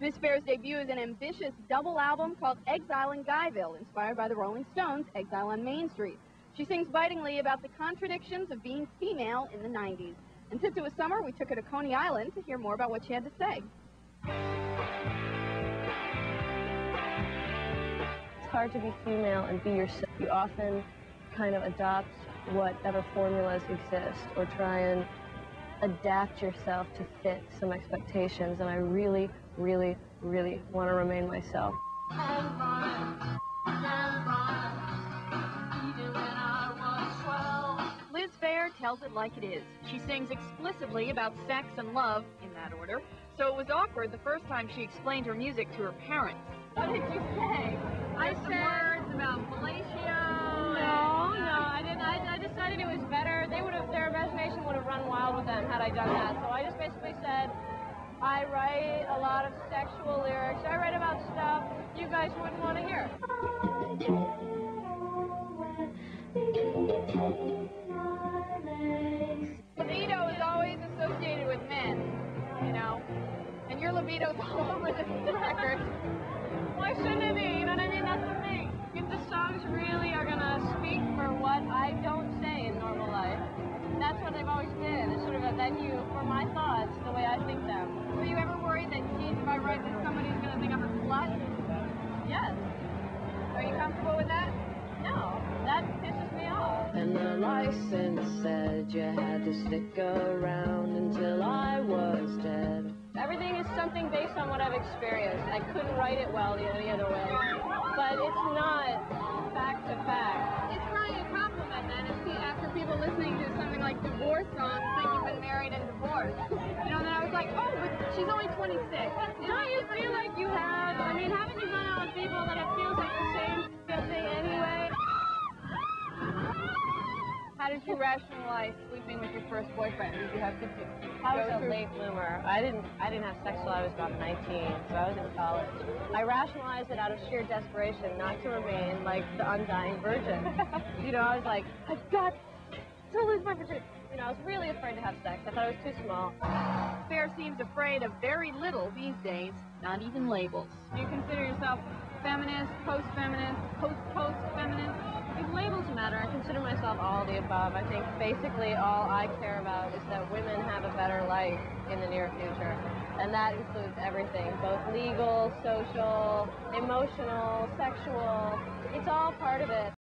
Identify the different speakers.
Speaker 1: Miss Phair's debut is an ambitious double album called Exile in Guyville, inspired by the Rolling Stones' Exile on Main Street. She sings bitingly about the contradictions of being female in the 90s. And since it was summer, we took her to Coney Island to hear more about what she had to say.
Speaker 2: It's hard to be female and be yourself. You often kind of adopt whatever formulas exist or try and adapt yourself to fit some expectations. And I really, really, really want to remain myself.
Speaker 1: Liz Phair tells it like it is. She sings explicitly about sex and love, in that order, so it was awkward the first time she explained her music to her parents. What did you say?
Speaker 3: I
Speaker 1: Just
Speaker 3: said
Speaker 1: words about fellatio.
Speaker 3: No, no, I didn't. I, I decided it was better. They would have, their imagination would have run wild with them had I done that. So I just basically said, I write a lot of sexual lyrics. I write about stuff you guys wouldn't want to hear.
Speaker 1: Libido is always associated with men, you know, and your libido's all over this record.
Speaker 3: Why shouldn't it be? You know what I mean? That's the thing. If the songs really
Speaker 2: And the license said you had to stick around until I was dead.
Speaker 3: Everything is something based on what I've experienced. I couldn't write it well the any other way. But it's not fact to fact.
Speaker 1: It's probably a compliment then if pe- after people listening to something like divorce songs think you've been married and divorced. You know, then I was like, oh, but she's only 26.
Speaker 3: Don't you feel like you have? I mean, haven't you gone out with people that it feels like
Speaker 1: You rationalize sleeping with your first boyfriend? Did you have to do,
Speaker 3: I was a late bloomer. I didn't I didn't have sex till I was about 19, so I was in college. I rationalized it out of sheer desperation not to remain like the undying virgin. you know, I was like, I've got to lose my virginity. You know, I was really afraid to have sex. I thought it was too small.
Speaker 1: Phair seems afraid of very little these days, not even labels. Do you consider yourself feminist, post-feminist, post-post-feminist?
Speaker 3: If labels matter, I myself all the above. I think basically all I care about is that women have a better life in the near future. And that includes everything, both legal, social, emotional, sexual. It's all part of it.